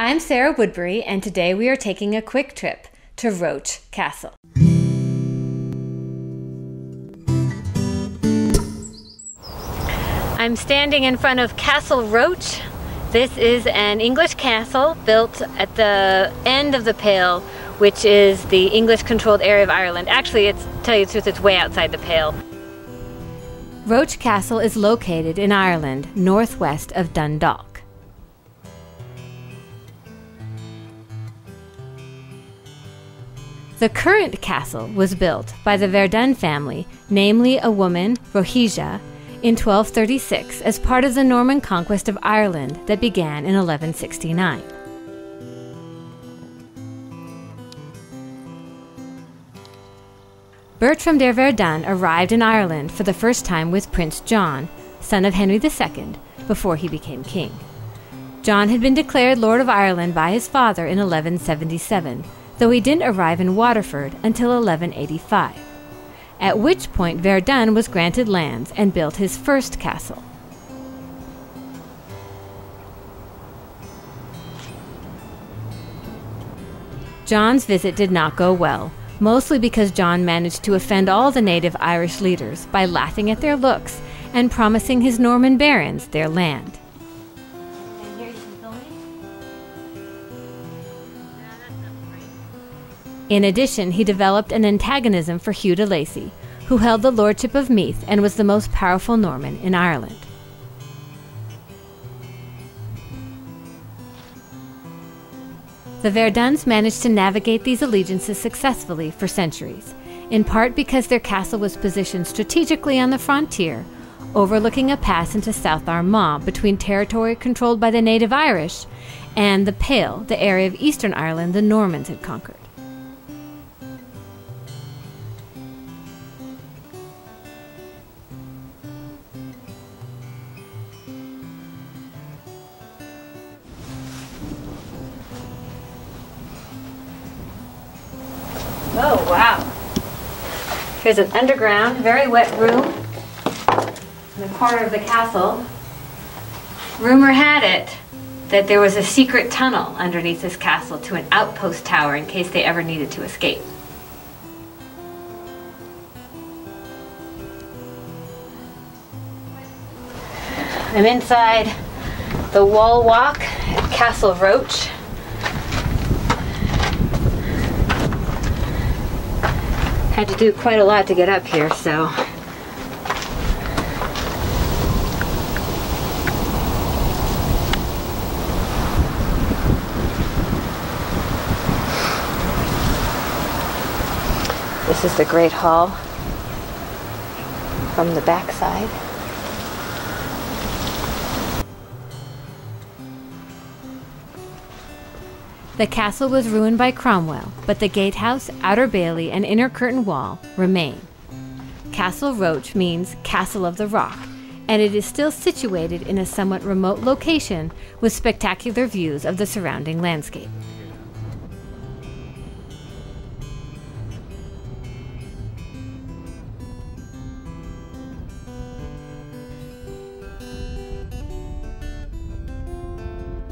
I'm Sarah Woodbury, and today we are taking a quick trip to Roche Castle. I'm standing in front of Castle Roche. This is an English castle built at the end of the Pale, which is the English controlled area of Ireland. Actually, it's tell you the truth, it's way outside the Pale. Roche Castle is located in Ireland, northwest of Dundalk. The current castle was built by the Verdun family, namely a woman, Rohesia, in 1236 as part of the Norman conquest of Ireland that began in 1169. Bertram de Verdun arrived in Ireland for the first time with Prince John, son of Henry II, before he became king. John had been declared Lord of Ireland by his father in 1177, though he didn't arrive in Waterford until 1185, at which point Verdun was granted lands and built his first castle. John's visit did not go well, mostly because John managed to offend all the native Irish leaders by laughing at their looks and promising his Norman barons their land. In addition, he developed an antagonism for Hugh de Lacy, who held the lordship of Meath and was the most powerful Norman in Ireland. The Verduns managed to navigate these allegiances successfully for centuries, in part because their castle was positioned strategically on the frontier, overlooking a pass into South Armagh between territory controlled by the native Irish and the Pale, the area of eastern Ireland the Normans had conquered. Oh, wow. Here's an underground, very wet room in the corner of the castle. Rumor had it that there was a secret tunnel underneath this castle to an outpost tower in case they ever needed to escape. I'm inside the wall walk at Castle Roche. Had to do quite a lot to get up here, so. This is the Great Hall from the backside. The castle was ruined by Cromwell, but the gatehouse, outer bailey, and inner curtain wall remain. Castle Roche means Castle of the Rock, and it is still situated in a somewhat remote location with spectacular views of the surrounding landscape.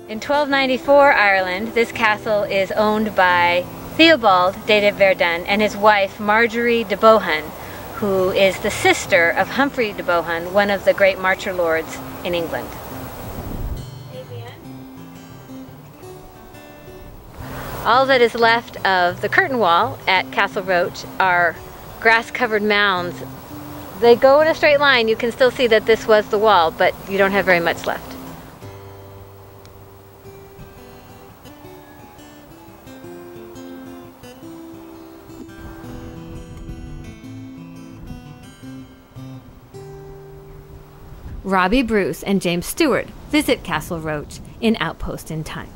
In 1294 Ireland, this castle is owned by Theobald de Verdun and his wife Marjorie de Bohun, who is the sister of Humphrey de Bohun, one of the great marcher lords in England. All that is left of the curtain wall at Castle Roche are grass-covered mounds. They go in a straight line. You can still see that this was the wall, but you don't have very much left. Robbie Bruce and James Stewart visit Castle Roche in Outpost in Time.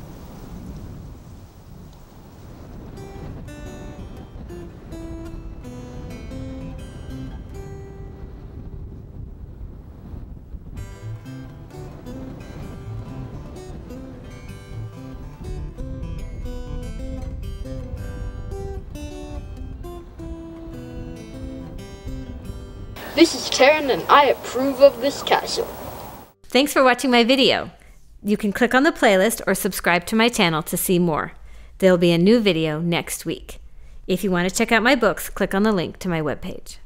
This is Taryn and I approve of this castle. Thanks for watching my video. You can click on the playlist or subscribe to my channel to see more. There'll be a new video next week. If you want to check out my books, click on the link to my webpage.